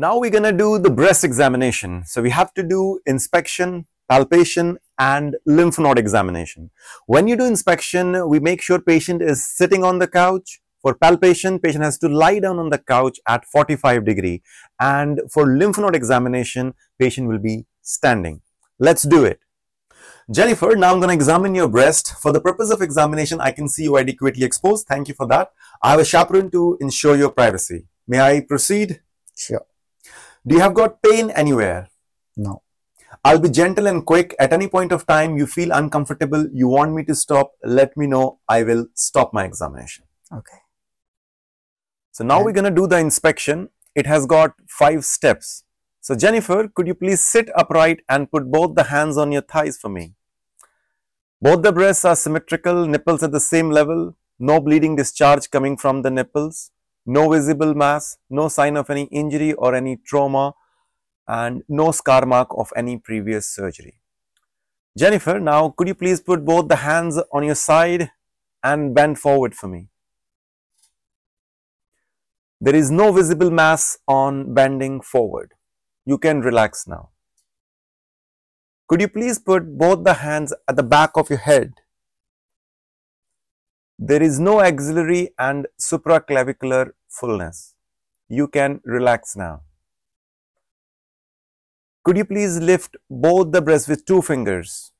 Now we're going to do the breast examination. So we have to do inspection, palpation and lymph node examination. When you do inspection, we make sure patient is sitting on the couch. For palpation, patient has to lie down on the couch at 45 degree. And for lymph node examination, patient will be standing. Let's do it. Jennifer, now I'm going to examine your breast. For the purpose of examination, I can see you adequately exposed. Thank you for that. I have a chaperone to ensure your privacy. May I proceed? Sure. Do you have got pain anywhere? No. I'll be gentle and quick. At any point of time you feel uncomfortable, you want me to stop, let me know. I will stop my examination. Okay. So now Okay. we're going to do the inspection. It has got five steps. So Jennifer, could you please sit upright and put both the hands on your thighs for me? Both the breasts are symmetrical, nipples at the same level, no bleeding discharge coming from the nipples, no visible mass, no sign of any injury or any trauma, and no scar mark of any previous surgery. Jennifer, now could you please put both the hands on your side and bend forward for me? There is no visible mass on bending forward. You can relax now. Could you please put both the hands at the back of your head? There is no axillary and supraclavicular fullness. You can relax now. Could you please lift both the breasts with two fingers?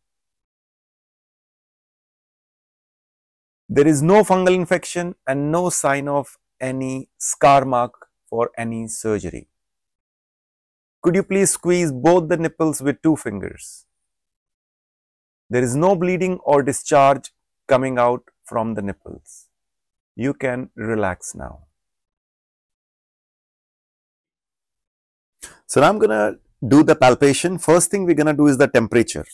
There is no fungal infection and no sign of any scar mark for any surgery. Could you please squeeze both the nipples with two fingers? There is no bleeding or discharge coming out from the nipples. You can relax now. So now I'm going to do the palpation. First thing we're going to do is the temperature.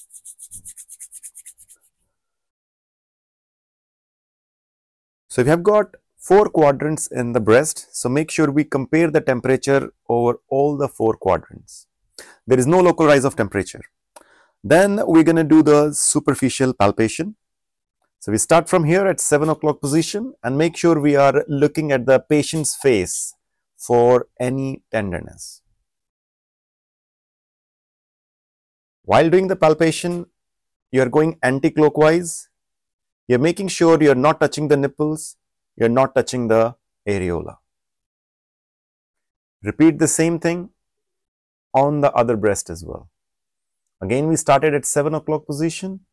So we have got four quadrants in the breast. So make sure we compare the temperature over all the four quadrants. There is no local rise of temperature. Then we're going to do the superficial palpation. So we start from here at 7 o'clock position and make sure we are looking at the patient's face for any tenderness. While doing the palpation, you are going anti-clockwise. You're making sure you're not touching the nipples, you're not touching the areola. Repeat the same thing on the other breast as well. Again, we started at 7 o'clock position.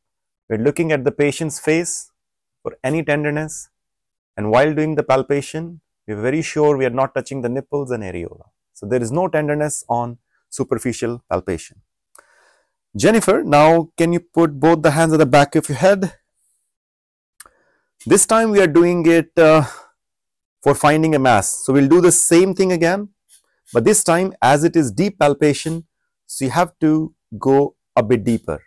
We're looking at the patient's face for any tenderness. And while doing the palpation, we're very sure we are not touching the nipples and areola. So there is no tenderness on superficial palpation. Jennifer, now can you put both the hands at the back of your head? This time we are doing it uh, for finding a mass. So we'll do the same thing again, but this time as it is deep palpation, so you have to go a bit deeper.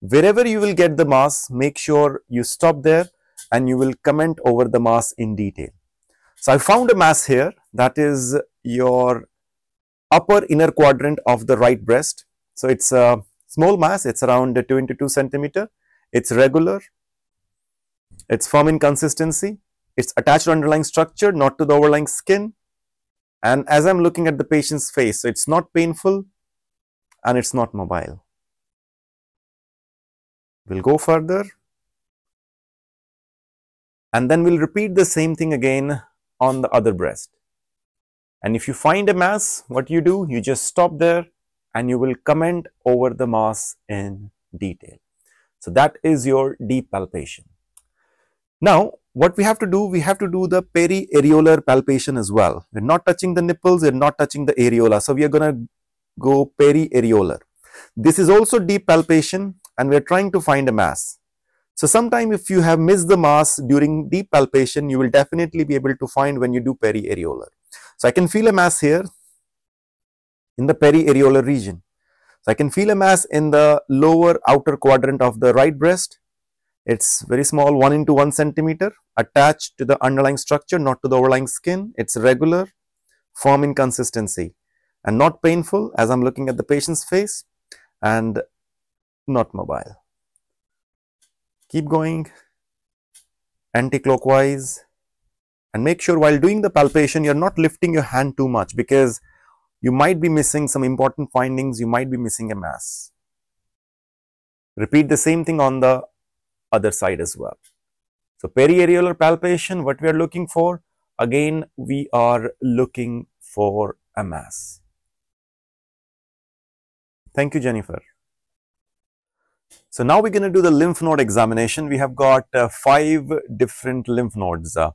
Wherever you will get the mass, make sure you stop there and you will comment over the mass in detail. So I found a mass here that is your upper inner quadrant of the right breast. So it's a small mass, it's around 2 into 2 centimeter. It's regular, it's firm in consistency, it's attached to underlying structure, not to the overlying skin. And as I'm looking at the patient's face, so it's not painful and it's not mobile. We'll go further and then we'll repeat the same thing again on the other breast. And if you find a mass, what you do, you just stop there and you will comment over the mass in detail. So that is your deep palpation. Now, what we have to do, we have to do the periareolar palpation as well. We're not touching the nipples, we're not touching the areola. So we are going to go periareolar. This is also deep palpation and we're trying to find a mass. So sometime if you have missed the mass during deep palpation, you will definitely be able to find when you do periareolar. So I can feel a mass here in the periareolar region. So I can feel a mass in the lower outer quadrant of the right breast. It's very small, 1 into 1 centimeter, attached to the underlying structure, not to the overlying skin. It's regular, firm in consistency and not painful as I'm looking at the patient's face and not mobile. Keep going anti-clockwise and make sure while doing the palpation, you're not lifting your hand too much because you might be missing some important findings, you might be missing a mass. Repeat the same thing on the other side as well. So periareolar palpation, what we are looking for? Again, we are looking for a mass. Thank you, Jennifer. So now we're going to do the lymph node examination. We have got uh, five different lymph nodes. Uh,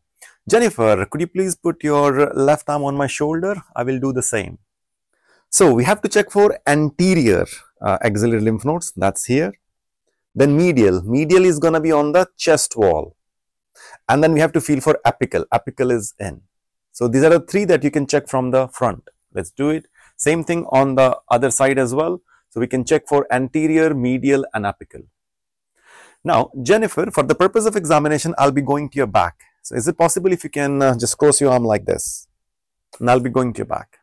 Jennifer, could you please put your left arm on my shoulder? I will do the same. So we have to check for anterior uh, axillary lymph nodes, that's here. Then medial, medial is going to be on the chest wall. And then we have to feel for apical, apical is in. So these are the three that you can check from the front. Let's do it. Same thing on the other side as well. So we can check for anterior, medial and apical. Now, Jennifer, for the purpose of examination, I'll be going to your back. So is it possible if you can uh, just cross your arm like this? And I'll be going to your back.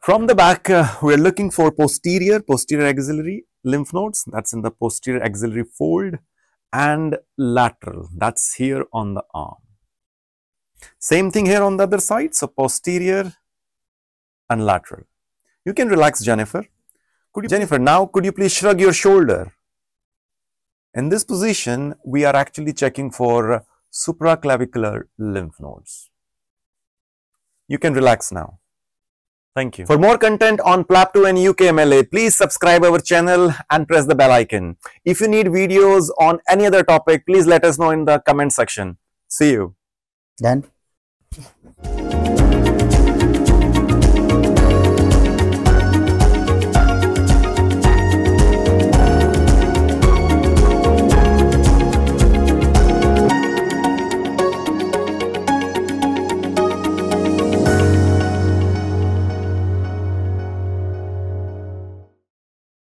From the back, uh, we're looking for posterior, posterior axillary lymph nodes. That's in the posterior axillary fold and lateral. That's here on the arm. Same thing here on the other side. So posterior and lateral. You can relax, Jennifer. Could you, Jennifer, now could you please shrug your shoulder? In this position, we are actually checking for supraclavicular lymph nodes. You can relax now. Thank you. For more content on PLAB2 and UKMLA, please subscribe our channel and press the bell icon. If you need videos on any other topic, please let us know in the comment section. See you. Done.